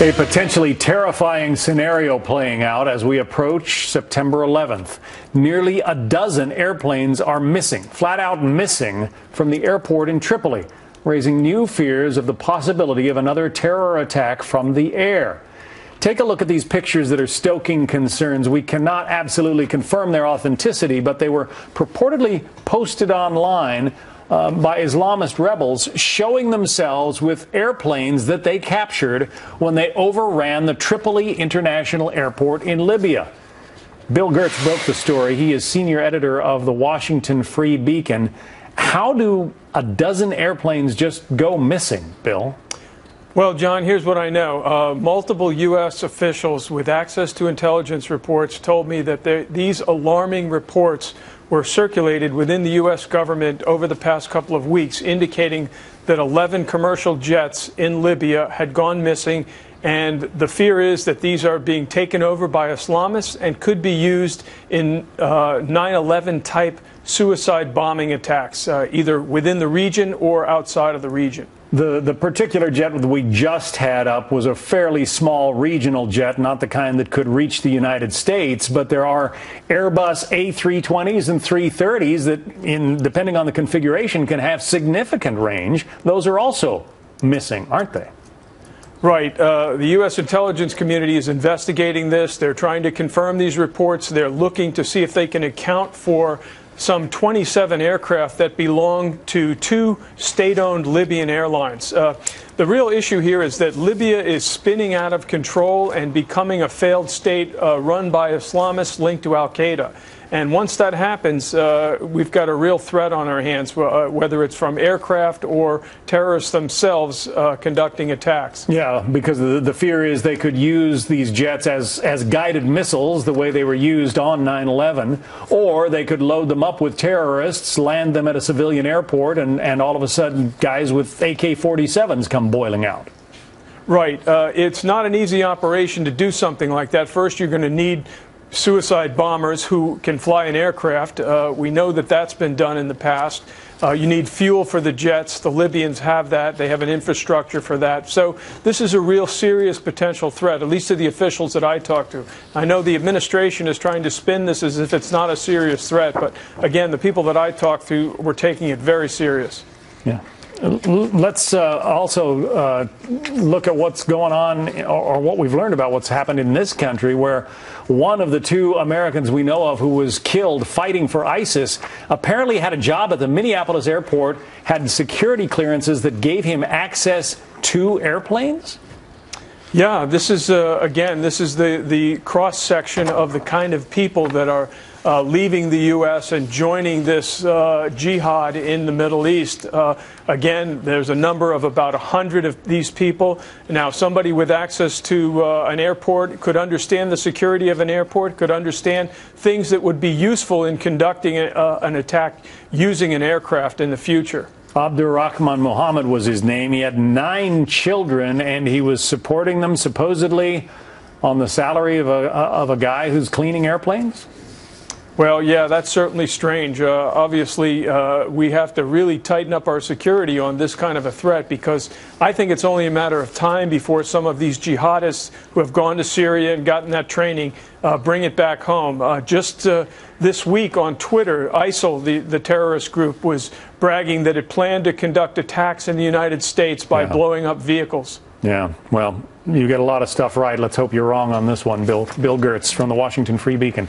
A potentially terrifying scenario playing out as we approach September 11th. Nearly a dozen airplanes are missing, flat out missing, from the airport in Tripoli, raising new fears of the possibility of another terror attack from the air. Take a look at these pictures that are stoking concerns. We cannot absolutely confirm their authenticity, but they were purportedly posted online uh, by Islamist rebels showing themselves with airplanes that they captured when they overran the Tripoli International Airport in Libya. Bill Gertz broke the story. He is senior editor of the Washington Free Beacon. How do a dozen airplanes just go missing, Bill? Well, John, here's what I know. Uh, multiple U.S. officials with access to intelligence reports told me that these alarming reports were circulated within the U.S. government over the past couple of weeks, indicating that 11 commercial jets in Libya had gone missing. And the fear is that these are being taken over by Islamists and could be used in 9 uh, 11 type suicide bombing attacks, uh, either within the region or outside of the region. The, the particular jet that we just had up was a fairly small regional jet, not the kind that could reach the United States, but there are Airbus A320s and 330s that, in, depending on the configuration, can have significant range. Those are also missing, aren't they? Right. Uh, the U.S. intelligence community is investigating this. They're trying to confirm these reports. They're looking to see if they can account for some 27 aircraft that belong to two state owned Libyan airlines. Uh, the real issue here is that Libya is spinning out of control and becoming a failed state uh, run by Islamists linked to Al Qaeda. And once that happens, uh, we've got a real threat on our hands, uh, whether it's from aircraft or terrorists themselves uh, conducting attacks. Yeah, because the, the, fear is they could use these jets as, as guided missiles, the way they were used on 9 11, or they could load them up with terrorists, land them at a civilian airport, and, and all of a sudden, guys with AK 47s come boiling out. Right. Uh, it's not an easy operation to do something like that. First, you're going to need suicide bombers who can fly an aircraft. Uh, we know that that's been done in the past. Uh, you need fuel for the jets. The Libyans have that. They have an infrastructure for that. So this is a real serious potential threat, at least to the officials that I talk to. I know the administration is trying to spin this as if it's not a serious threat, but again, the people that I talk to were taking it very serious. Yeah. Let's uh, also uh, look at what's going on or, or, what we've learned about what's happened in this country, where one of the two Americans we know of who was killed fighting for ISIS apparently had a job at the Minneapolis airport, had security clearances that gave him access to airplanes. Yeah, this is, uh, again, this is the, the cross section of the kind of people that are uh, leaving the U.S. and joining this uh, jihad in the Middle East. Uh, again, there's a number of about 100 of these people. Now, somebody with access to uh, an airport could understand the security of an airport, could understand things that would be useful in conducting a, uh, an attack using an aircraft in the future. Abdurrahman Muhammad was his name. He had nine children, and he was supporting them supposedly on the salary of a, of a guy who's cleaning airplanes? Well, yeah, that's certainly strange. Uh, obviously, uh, we have to really tighten up our security on this kind of a threat because I think it's only a matter of time before some of these jihadists who have gone to Syria and gotten that training uh, bring it back home. Uh, just uh, this week on Twitter, ISIL, the, the terrorist group, was bragging that it planned to conduct attacks in the United States by yeah. blowing up vehicles. Yeah, well, you get a lot of stuff right. Let's hope you're wrong on this one, Bill. Bill Gertz from the Washington Free Beacon.